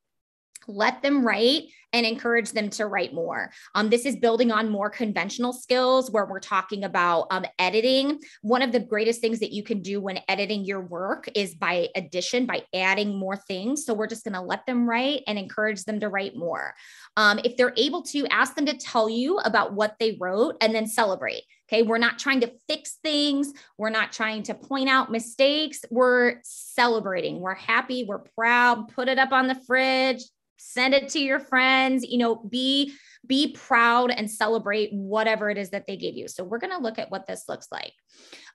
let them write and encourage them to write more. Um, this is building on more conventional skills where we're talking about um, editing. One of the greatest things that you can do when editing your work is by addition, by adding more things. So we're just going to let them write and encourage them to write more. Um, if they're able to, ask them to tell you about what they wrote and then celebrate. Okay, we're not trying to fix things. We're not trying to point out mistakes. We're celebrating. We're happy. We're proud. Put it up on the fridge send it to your friends you know be be proud and celebrate whatever it is that they gave you. So we're going to look at what this looks like.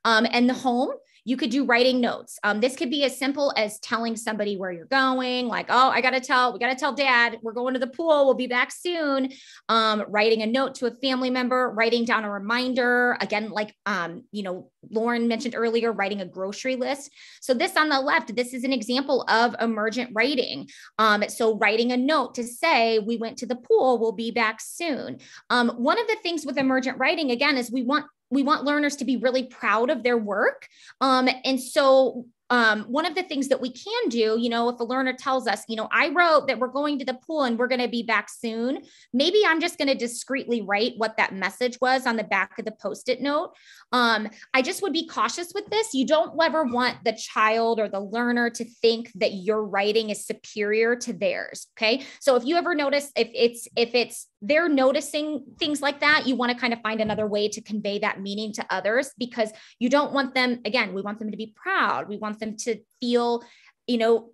Um, and the home you could do writing notes. Um, this could be as simple as telling somebody where you're going, like, oh, I got to tell, we got to tell dad, we're going to the pool, we'll be back soon. Um, writing a note to a family member, writing down a reminder. Again, like, um, you know, Lauren mentioned earlier, writing a grocery list. So, this on the left, this is an example of emergent writing. Um, so, writing a note to say, we went to the pool, we'll be back soon. Um, one of the things with emergent writing, again, is we want we want learners to be really proud of their work. Um, and so um, one of the things that we can do, you know, if a learner tells us, you know, I wrote that we're going to the pool and we're going to be back soon, maybe I'm just going to discreetly write what that message was on the back of the post it note. Um, I just would be cautious with this. You don't ever want the child or the learner to think that your writing is superior to theirs. Okay. So if you ever notice if it's, if it's, they're noticing things like that, you want to kind of find another way to convey that meaning to others because you don't want them, again, we want them to be proud. We want them to feel, you know,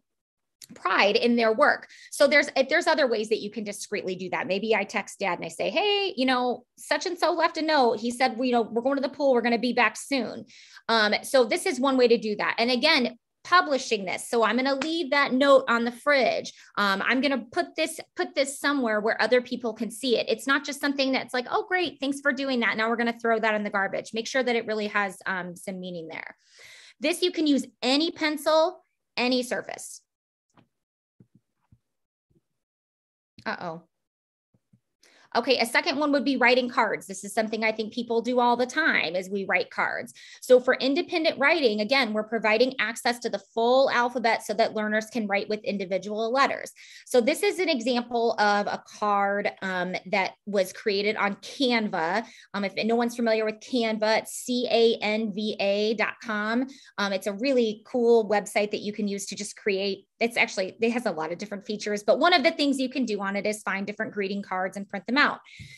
pride in their work. So there's there's other ways that you can discreetly do that. Maybe I text dad and I say, "Hey, you know, such and so left a note. He said, you know, we're going to the pool. We're going to be back soon." Um, so this is one way to do that. And again, publishing this so i'm going to leave that note on the fridge um, i'm going to put this put this somewhere where other people can see it it's not just something that's like oh great thanks for doing that now we're going to throw that in the garbage make sure that it really has um, some meaning there this you can use any pencil, any surface. Uh-oh. Okay, a second one would be writing cards. This is something I think people do all the time as we write cards. So for independent writing, again, we're providing access to the full alphabet so that learners can write with individual letters. So this is an example of a card um, that was created on Canva. Um, if no one's familiar with Canva, it's C-A-N-V-A.com. Um, it's a really cool website that you can use to just create it's actually it has a lot of different features but one of the things you can do on it is find different greeting cards and print them out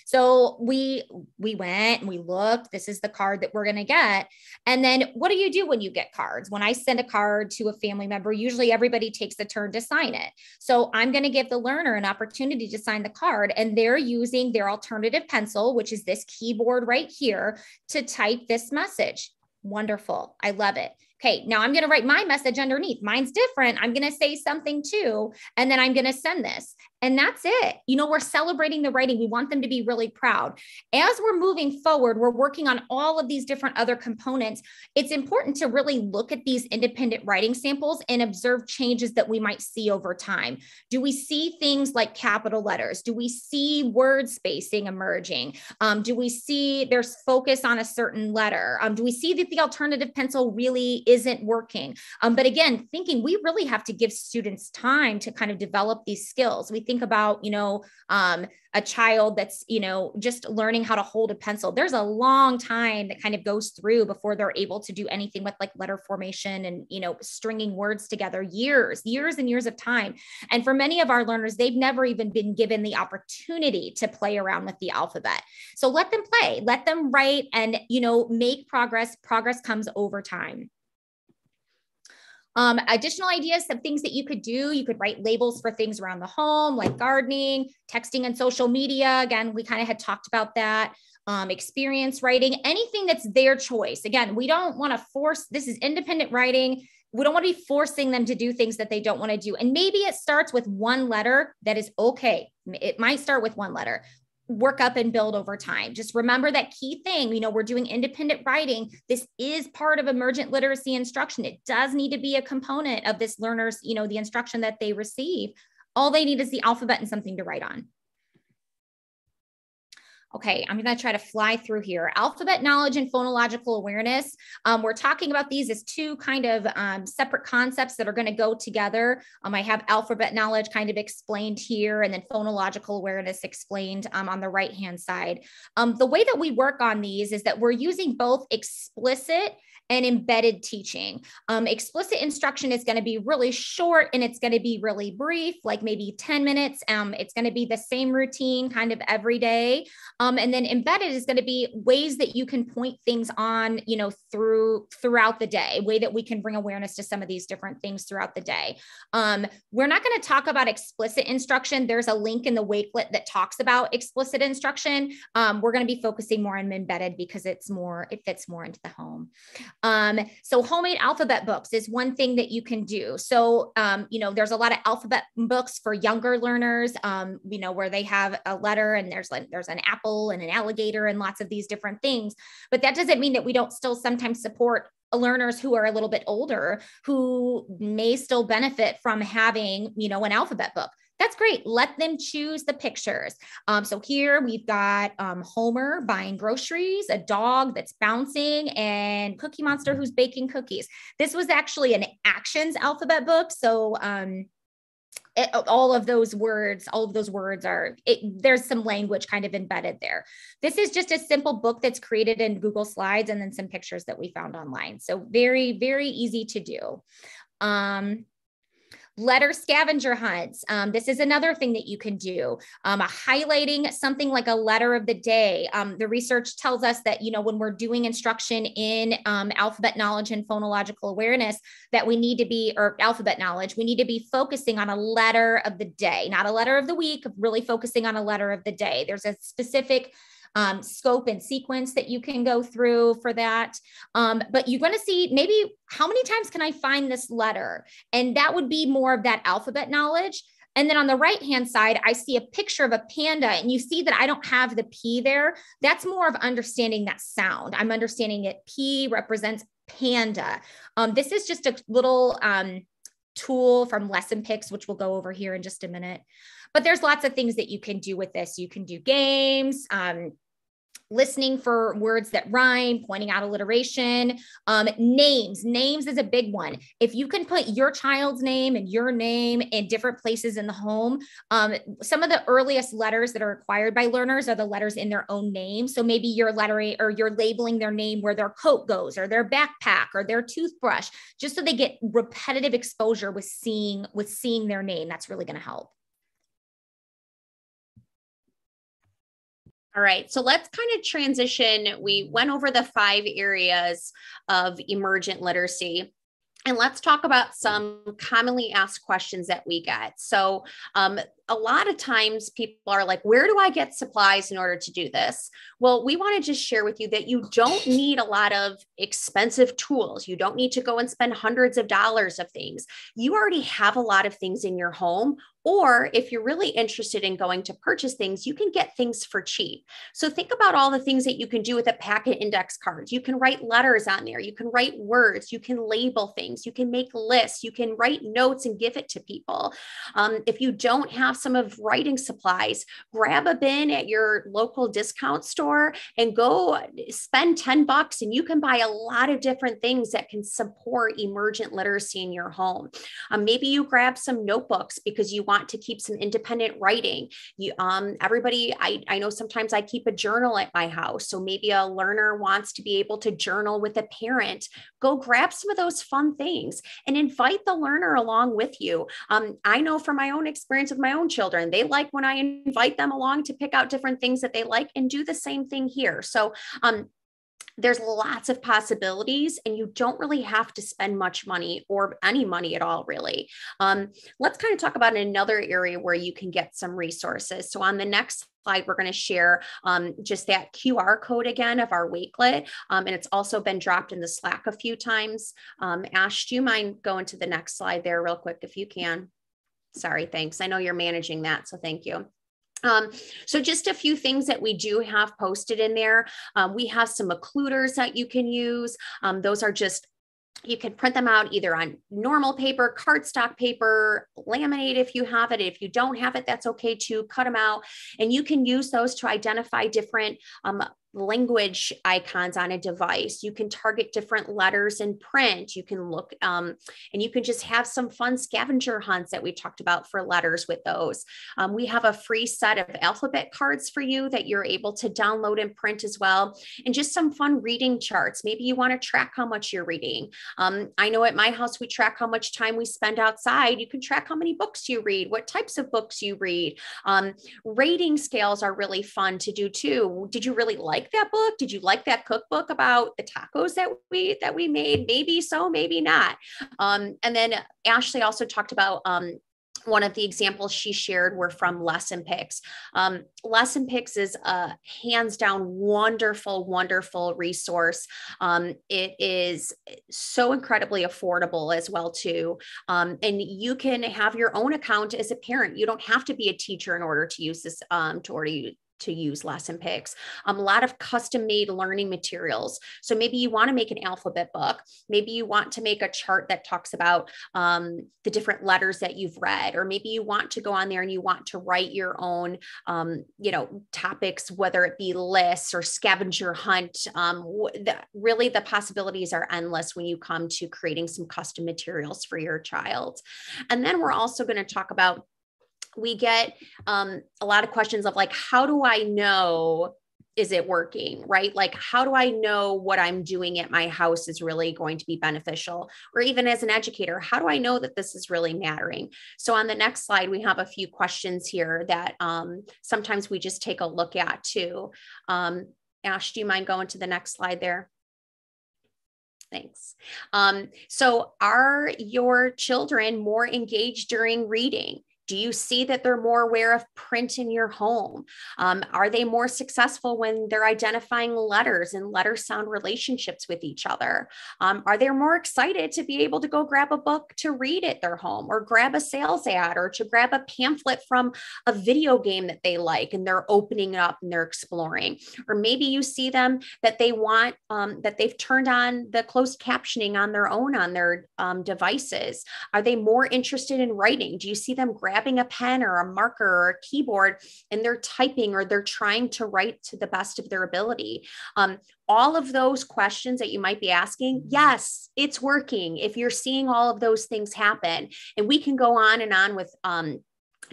so we we went and we looked this is the card that we're going to get. And then what do you do when you get cards? When i send a card to a family member usually everybody takes a turn to sign it. So i'm going to give the learner an opportunity to sign the card and they're using their alternative pencil which is this keyboard right here to type this message. Wonderful. I love it. Okay, now I'm going to write my message underneath. Mine's different. I'm going to say something too, and then I'm going to send this. And that's it. You know, we're celebrating the writing. We want them to be really proud. As we're moving forward, we're working on all of these different other components. It's important to really look at these independent writing samples and observe changes that we might see over time. Do we see things like capital letters? Do we see word spacing emerging? Um, do we see there's focus on a certain letter? Um, do we see that the alternative pencil really isn't working? Um, but again, thinking we really have to give students time to kind of develop these skills. We think think about, you know, um, a child that's, you know, just learning how to hold a pencil, there's a long time that kind of goes through before they're able to do anything with like letter formation and, you know, stringing words together years, years and years of time. And for many of our learners, they've never even been given the opportunity to play around with the alphabet. So let them play, let them write and, you know, make progress. Progress comes over time. Um, additional ideas, some things that you could do. You could write labels for things around the home, like gardening, texting, and social media. Again, we kind of had talked about that. Um, experience writing, anything that's their choice. Again, we don't want to force, this is independent writing. We don't want to be forcing them to do things that they don't want to do. And maybe it starts with one letter that is okay. It might start with one letter work up and build over time. Just remember that key thing. You know, we're doing independent writing. This is part of emergent literacy instruction. It does need to be a component of this learner's, you know, the instruction that they receive. All they need is the alphabet and something to write on. Okay, I'm going to try to fly through here. Alphabet knowledge and phonological awareness. Um, we're talking about these as two kind of um, separate concepts that are going to go together. Um, I have alphabet knowledge kind of explained here and then phonological awareness explained um, on the right hand side. Um, the way that we work on these is that we're using both explicit and embedded teaching. Um, explicit instruction is going to be really short and it's going to be really brief, like maybe 10 minutes. Um, it's going to be the same routine kind of every day. Um, and then embedded is going to be ways that you can point things on, you know, through throughout the day, way that we can bring awareness to some of these different things throughout the day. Um, we're not going to talk about explicit instruction. There's a link in the Wakelet that talks about explicit instruction. Um, we're going to be focusing more on embedded because it's more, it fits more into the home. Um, so homemade alphabet books is one thing that you can do. So, um, you know, there's a lot of alphabet books for younger learners, um, you know, where they have a letter and there's like, there's an apple and an alligator and lots of these different things. But that doesn't mean that we don't still sometimes support learners who are a little bit older who may still benefit from having, you know, an alphabet book. That's great. Let them choose the pictures. Um, so here we've got um, Homer buying groceries, a dog that's bouncing, and Cookie Monster who's baking cookies. This was actually an actions alphabet book. So um, it, all of those words, all of those words are, it, there's some language kind of embedded there. This is just a simple book that's created in Google Slides and then some pictures that we found online. So very, very easy to do. Um, letter scavenger hunts. Um, this is another thing that you can do. Um, highlighting something like a letter of the day. Um, the research tells us that, you know, when we're doing instruction in um, alphabet knowledge and phonological awareness, that we need to be, or alphabet knowledge, we need to be focusing on a letter of the day, not a letter of the week, really focusing on a letter of the day. There's a specific um, scope and sequence that you can go through for that. Um, but you're going to see maybe how many times can I find this letter? And that would be more of that alphabet knowledge. And then on the right hand side, I see a picture of a panda, and you see that I don't have the P there. That's more of understanding that sound. I'm understanding that P represents panda. Um, this is just a little um, tool from LessonPix, which we'll go over here in just a minute. but there's lots of things that you can do with this. You can do games. Um, listening for words that rhyme, pointing out alliteration, um, names. Names is a big one. If you can put your child's name and your name in different places in the home, um, some of the earliest letters that are acquired by learners are the letters in their own name. So maybe you're lettering or you're labeling their name where their coat goes or their backpack or their toothbrush, just so they get repetitive exposure with seeing with seeing their name. That's really going to help. All right, so let's kind of transition. We went over the five areas of emergent literacy. And let's talk about some commonly asked questions that we get. So, um, a lot of times people are like, where do I get supplies in order to do this? Well, we want to just share with you that you don't need a lot of expensive tools. You don't need to go and spend hundreds of dollars of things. You already have a lot of things in your home. Or if you're really interested in going to purchase things, you can get things for cheap. So think about all the things that you can do with a packet index cards. You can write letters on there. You can write words. You can label things. You can make lists. You can write notes and give it to people. Um, if you don't have have some of writing supplies, grab a bin at your local discount store and go spend 10 bucks and you can buy a lot of different things that can support emergent literacy in your home. Um, maybe you grab some notebooks because you want to keep some independent writing. You, um, everybody, I, I know sometimes I keep a journal at my house. So maybe a learner wants to be able to journal with a parent. Go grab some of those fun things and invite the learner along with you. Um, I know from my own experience with my own own children. They like when I invite them along to pick out different things that they like and do the same thing here. So, um, there's lots of possibilities and you don't really have to spend much money or any money at all really um, let's kind of talk about another area where you can get some resources so on the next slide we're going to share um, just that qr code again of our wakelet um, and it's also been dropped in the slack a few times um, ash do you mind going to the next slide there real quick if you can Sorry, thanks. I know you're managing that, so thank you. Um, so just a few things that we do have posted in there. Um, we have some occluders that you can use. Um, those are just you can print them out either on normal paper, cardstock paper, laminate if you have it. If you don't have it, that's okay too. Cut them out. And you can use those to identify different um, language icons on a device. You can target different letters in print. You can look um, and you can just have some fun scavenger hunts that we talked about for letters with those. Um, we have a free set of alphabet cards for you that you're able to download and print as well. And just some fun reading charts. Maybe you want to track how much you're reading. Um, I know at my house, we track how much time we spend outside. You can track how many books you read, what types of books you read. Um, rating scales are really fun to do too. Did you really like like that book? Did you like that cookbook about the tacos that we that we made? Maybe so, maybe not. Um, and then Ashley also talked about um, one of the examples she shared were from LessonPix. Um, LessonPix is a hands down wonderful, wonderful resource. Um, it is so incredibly affordable as well too, um, and you can have your own account as a parent. You don't have to be a teacher in order to use this um, to order to use LessonPix. Um, a lot of custom made learning materials. So maybe you want to make an alphabet book. Maybe you want to make a chart that talks about um, the different letters that you've read or maybe you want to go on there and you want to write your own um, you know topics whether it be lists or scavenger hunt. Um, the, really the possibilities are endless when you come to creating some custom materials for your child. And then we're also going to talk about we get um, a lot of questions of like, how do I know is it working right? Like how do i know what i'm doing at my house is really going to be beneficial? Or even as an educator how do i know that this is really mattering? So on the next slide we have a few questions here that um, sometimes we just take a look at too. Um, ash do you mind going to the next slide there? Thanks. Um, so, are your children more engaged during reading? Do you see that they're more aware of print in your home? Um, are they more successful when they're identifying letters and letter sound relationships with each other? Um, are they more excited to be able to go grab a book to read at their home or grab a sales ad or to grab a pamphlet from a video game that they like and they're opening it up and they're exploring? Or maybe you see them that they want, um, that they've turned on the closed captioning on their own on their um, devices. Are they more interested in writing? Do you see them grab grabbing a pen or a marker or a keyboard and they're typing or they're trying to write to the best of their ability. Um, all of those questions that you might be asking, yes, it's working. If you're seeing all of those things happen, and we can go on and on with um,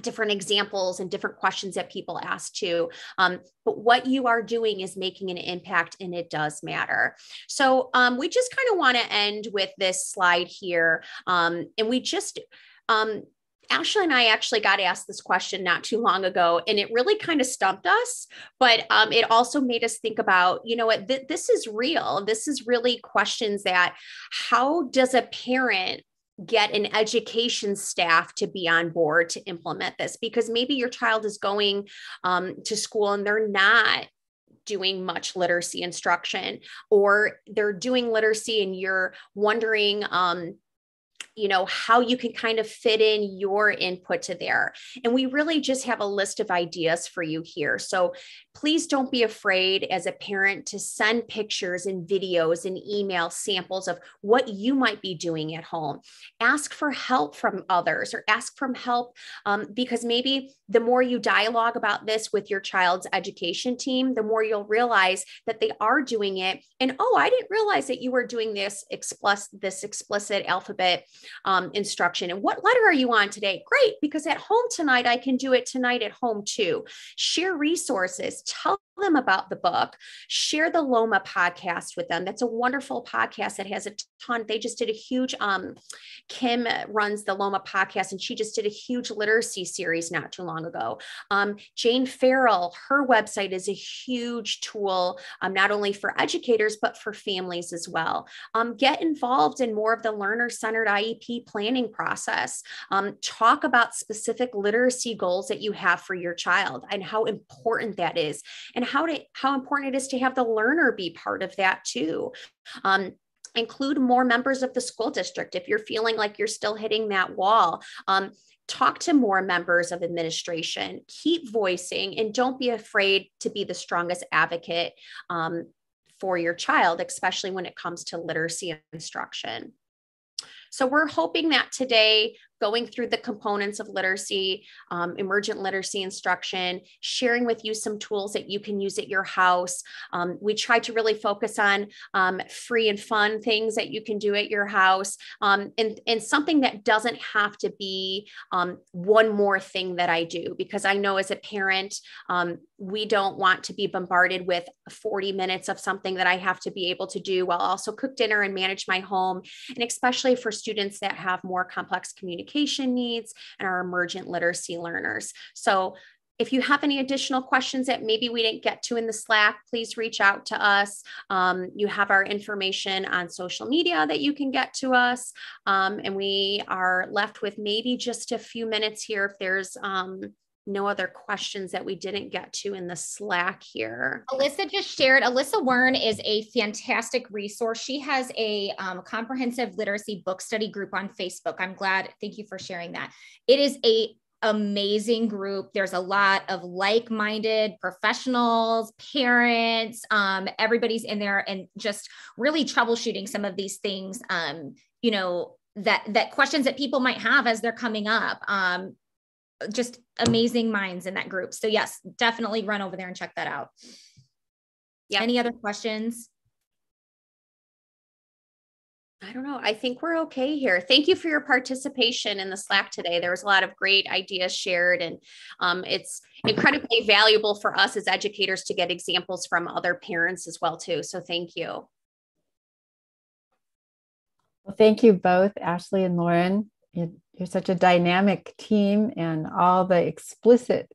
different examples and different questions that people ask too. Um, but what you are doing is making an impact and it does matter. So um, we just kind of want to end with this slide here. Um, and we just, um, Ashley and I actually got asked this question not too long ago, and it really kind of stumped us. But um, it also made us think about, you know what, th- this is real. This is really questions that how does a parent get an education staff to be on board to implement this because maybe your child is going um, to school and they're not doing much literacy instruction or they're doing literacy and you're wondering um, you know how you can kind of fit in your input to there. And we really just have a list of ideas for you here. So please don't be afraid as a parent to send pictures and videos and email samples of what you might be doing at home. Ask for help from others or ask from help um, because maybe the more you dialogue about this with your child's education team the more you'll realize that they are doing it. And oh i didn't realize that you were doing this explicit this explicit alphabet um, instruction. And what letter are you on today? Great, because at home tonight, I can do it tonight at home too. Share resources, tell them about the book, share the Loma podcast with them. That's a wonderful podcast that has a ton. They just did a huge, um, Kim runs the Loma podcast, and she just did a huge literacy series not too long ago. Um, Jane Farrall, her website is a huge tool, um, not only for educators, but for families as well. Um, get involved in more of the learner centered IEP planning process. Um, talk about specific literacy goals that you have for your child and how important that is. And how to how important it is to have the learner be part of that too. Um, include more members of the school district if you're feeling like you're still hitting that wall. Um, talk to more members of administration, keep voicing, and don't be afraid to be the strongest advocate um, for your child, especially when it comes to literacy instruction. So we're hoping that today going through the components of literacy, um, emergent literacy instruction, sharing with you some tools that you can use at your house. Um, we try to really focus on um, free and fun things that you can do at your house um, and, and something that doesn't have to be um, one more thing that I do, because I know as a parent, um, we don't want to be bombarded with 40 minutes of something that I have to be able to do while also cook dinner and manage my home. And especially for students that have more complex communication communication needs and our emergent literacy learners. So if you have any additional questions that maybe we didn't get to in the Slack, please reach out to us. Um, you have our information on social media that you can get to us. Um, and we are left with maybe just a few minutes here if there's um, no other questions that we didn't get to in the Slack here. Alyssa just shared. Alyssa Wern is a fantastic resource. She has a um, comprehensive literacy book study group on Facebook. I'm glad. Thank you for sharing that. It is a amazing group. There's a lot of like-minded professionals, parents, um, everybody's in there and just really troubleshooting some of these things. Um, you know, that that questions that people might have as they're coming up. Um, just amazing minds in that group. So yes, definitely run over there and check that out. Yeah. Any other questions? I don't know. I think we're okay here. Thank you for your participation in the Slack today. There was a lot of great ideas shared, and um, it's incredibly valuable for us as educators to get examples from other parents as well too. So thank you. Well, thank you both, Ashley and Lauren you're such a dynamic team and all the explicit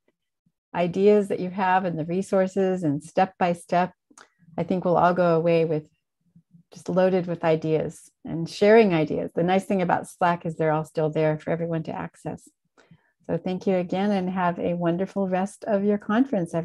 ideas that you have and the resources and step by step i think we'll all go away with just loaded with ideas and sharing ideas. The nice thing about slack is they're all still there for everyone to access. So thank you again and have a wonderful rest of your conference everyone